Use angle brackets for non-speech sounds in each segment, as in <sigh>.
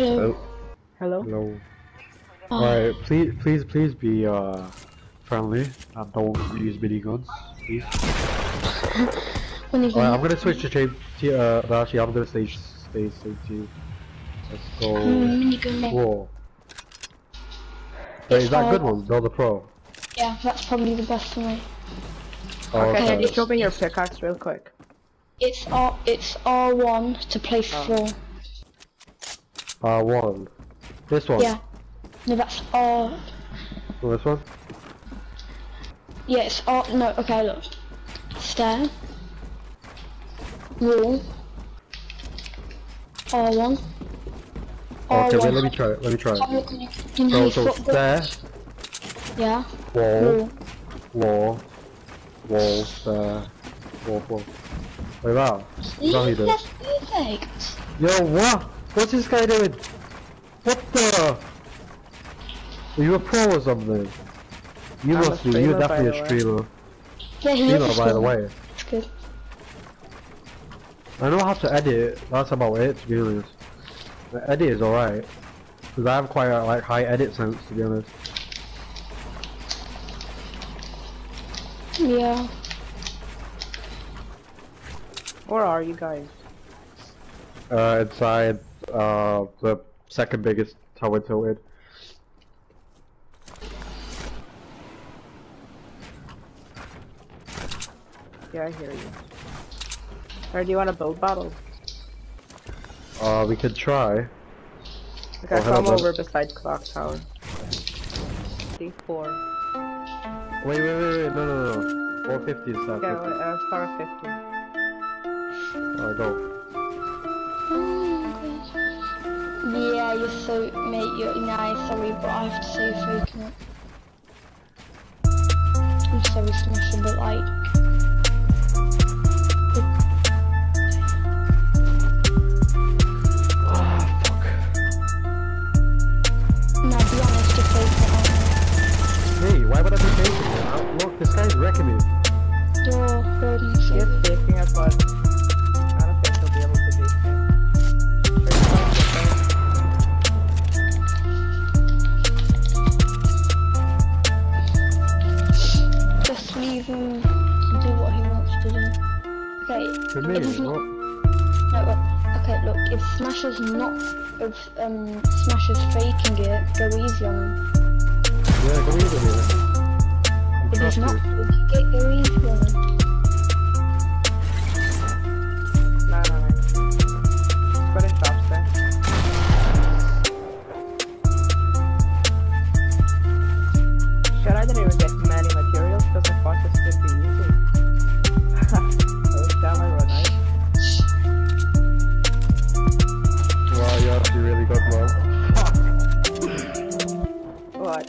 Hello. Hello. Hello. Oh, Alright, please, please, please be uh friendly and don't use miniguns, please. <laughs> Alright. I'm gonna switch to change. To, uh, actually, I'm gonna stay, stay, stay to. Let's go. Mm, minigun. War. Wait, It's is that all- good one? Build a pro. Yeah, that's probably the best for me. Oh, Okay, can okay. you show me your pickaxe real quick? It's R. It's R1 to place Oh. four. Uh, one. This one. Yeah. No, that's R. Oh, this one. Yeah, it's R. No, okay, look. Stair. Wall. R1. Okay, R1. wait, let me try it. Let me try it. look on your, you So, so stair, Yeah. wall, Wall. wall, wall, stair, wall, wall. Wait, that. See, how you do it. that's perfect. Yo, what? What's this guy doing? What the? Are you a pro or something? You I'm must be. You're definitely a streamer. Yeah, he Streamer, is by the way. It's good. I know how to edit. That's about it, to be honest. The edit is alright. Because I have quite a like high edit sense, to be honest. Yeah. Where are you guys? Uh, inside uh the second biggest tower tilted. Yeah, I hear you. Or do you want to build battle? Uh, we could try. Okay, Oh, come over beside clock tower. D4. Wait, wait, wait, wait, no, no, no. 450 is that. Okay, wait, uh, start at 50. Alright, go. Yeah, you're so mate. You're nice. Sorry, but I have to say you're faking it. I'm sorry, Smasher, but like. Ah, fuck. No, be honest, you're faking it. Hey, why would I be faking it? Uh, Look, this guy's wrecking me. you? You're hurting He so. is faking it, but Okay. Me, if not, no, okay, look. If Smasher's not, if um Smasher's faking it, go easy on him. Yeah, go easy on me. If he's not, you. get go easy on him. What?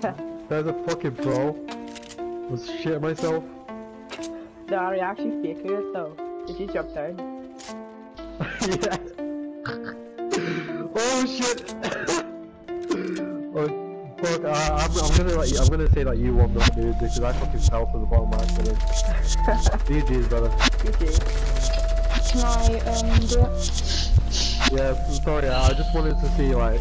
<laughs> There's a fucking pro. Was shit myself. no, are you actually faking it though? Did you jump down? yeah. oh shit. <laughs> oh fuck. Uh, I'm, I'm gonna like, I'm gonna say that you won that dude because I fucking fell to the bottom actually. GG's <laughs> brother. GG. Can I um do it? Yeah, sorry. I just wanted to see like,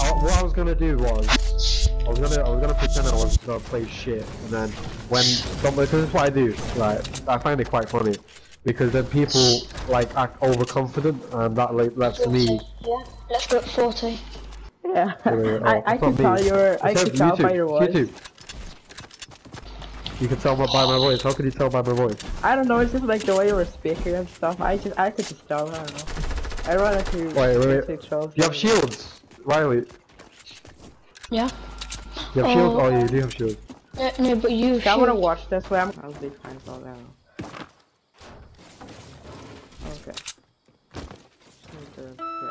I, what I was gonna do was, I was gonna, I was gonna pretend I was gonna play shit, and then when somebody, because this is what I do, like, I find it quite funny, because then people like act overconfident, and that like lets me. Yeah. Let's go at forty. Yeah, Wait, wait, wait, I, oh, I can not me. tell your, I can tell by your voice. YouTube. You can tell by by my voice. How can you tell by my voice? I don't know, it's just like the way you were speaking and stuff. I just, I could just tell. I don't know. I run into Wait, wait, wait. into trolls. You have shields, Riley. Yeah. You have shields. Oh. You do have shields. No, uh, no, but you. I want to watch this way. I'm. I'll be fine for now. Okay. Need the brick, Okay.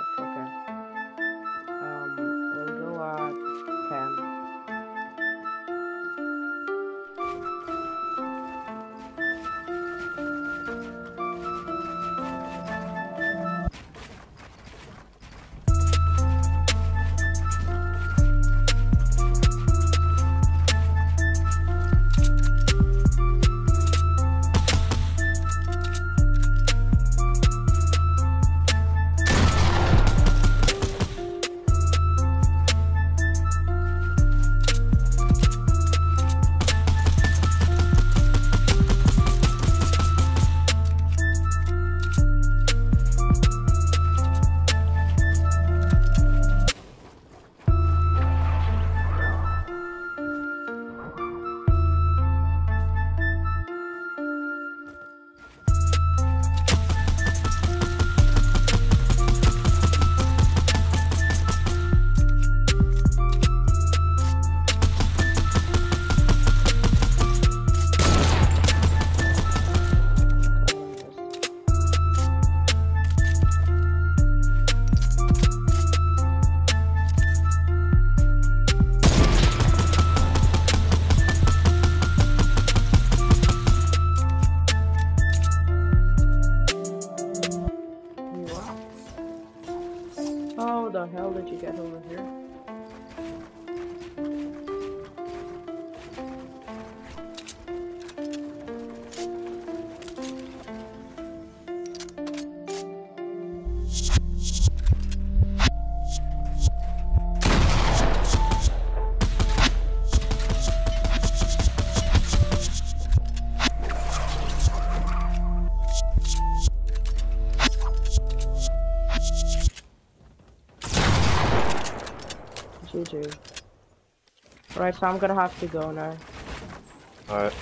GG. Right, so I'm gonna have to go now. Alright.